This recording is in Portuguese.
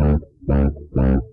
Bye.